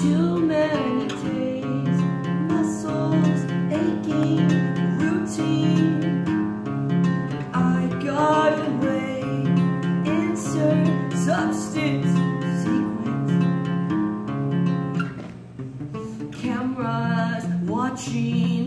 too many days, muscles aching, routine. I got away, insert substance, sequence. Cameras watching.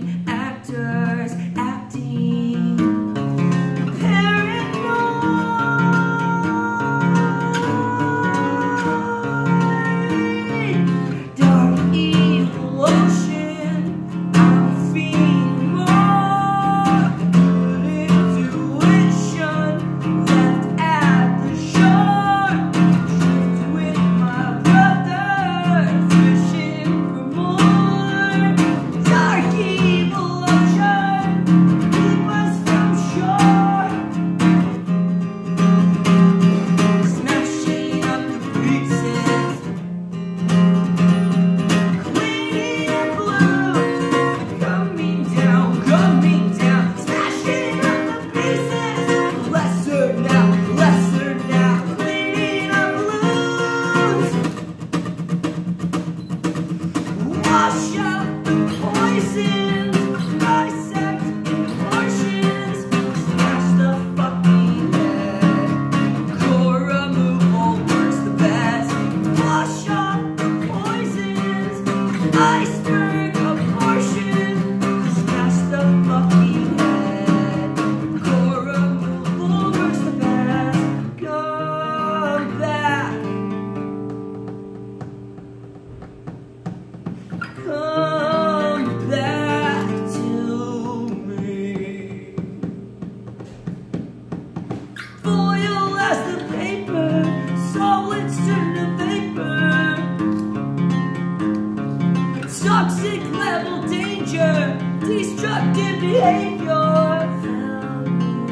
Take your family.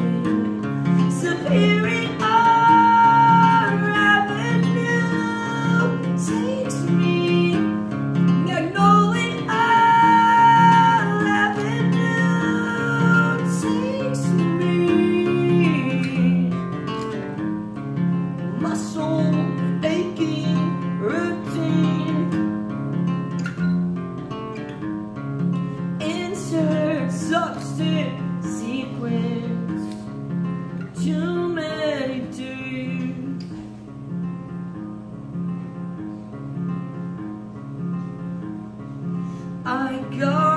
Superior. I got